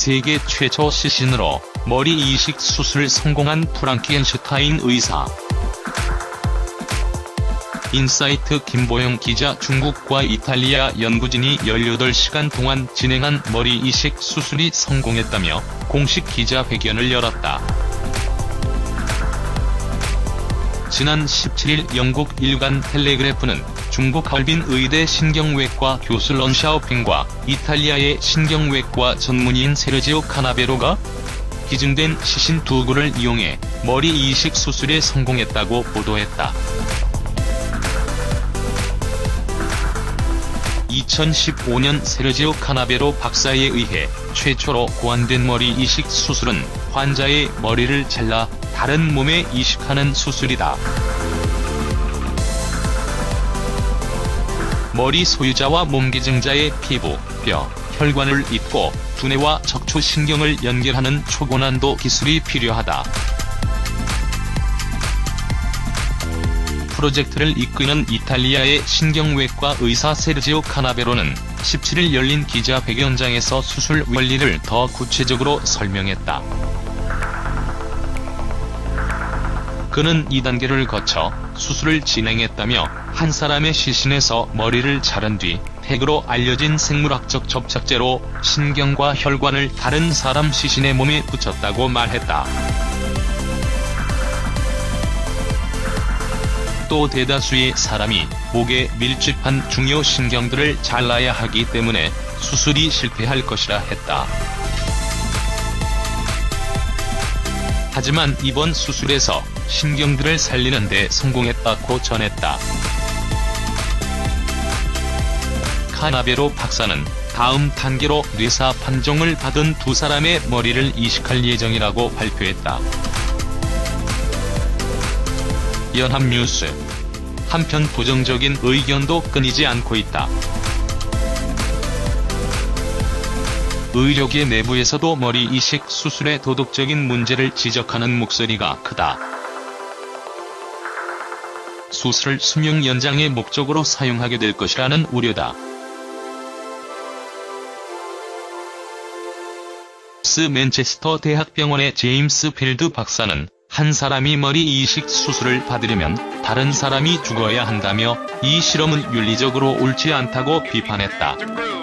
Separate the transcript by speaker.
Speaker 1: 세계 최초 시신으로 머리 이식 수술 성공한 프랑켄슈타인 의사. 인사이트 김보영 기자 중국과 이탈리아 연구진이 18시간 동안 진행한 머리 이식 수술이 성공했다며 공식 기자회견을 열었다. 지난 17일 영국 일간 텔레그래프는 중국 할빈 의대 신경외과 교수 런 샤오핑과 이탈리아의 신경외과 전문의인 세르지오 카나베로가 기증된 시신 두 구를 이용해 머리 이식 수술에 성공했다고 보도했다. 2015년 세르지오 카나베로 박사에 의해 최초로 고안된 머리 이식 수술은 환자의 머리를 잘라 다른 몸에 이식하는 수술이다. 머리 소유자와 몸기증자의 피부, 뼈, 혈관을 잇고 두뇌와 척추신경을 연결하는 초고난도 기술이 필요하다. 프로젝트를 이끄는 이탈리아의 신경외과 의사 세르지오 카나베로는 17일 열린 기자회견장에서 수술 원리를 더 구체적으로 설명했다. 그는 2단계를 거쳐 수술을 진행했다며 한 사람의 시신에서 머리를 자른 뒤 핵으로 알려진 생물학적 접착제로 신경과 혈관을 다른 사람 시신의 몸에 붙였다고 말했다. 또 대다수의 사람이 목에 밀집한 중요 신경들을 잘라야 하기 때문에 수술이 실패할 것이라 했다. 하지만 이번 수술에서 신경들을 살리는 데 성공했다고 전했다. 카나베로 박사는 다음 단계로 뇌사 판정을 받은 두 사람의 머리를 이식할 예정이라고 발표했다. 연합뉴스 한편 부정적인 의견도 끊이지 않고 있다. 의료계 내부에서도 머리 이식 수술의 도덕적인 문제를 지적하는 목소리가 크다. 수술 수명 연장의 목적으로 사용하게 될 것이라는 우려다. 스 맨체스터 대학병원의 제임스 필드 박사는 한 사람이 머리 이식 수술을 받으려면 다른 사람이 죽어야 한다며 이 실험은 윤리적으로 옳지 않다고 비판했다.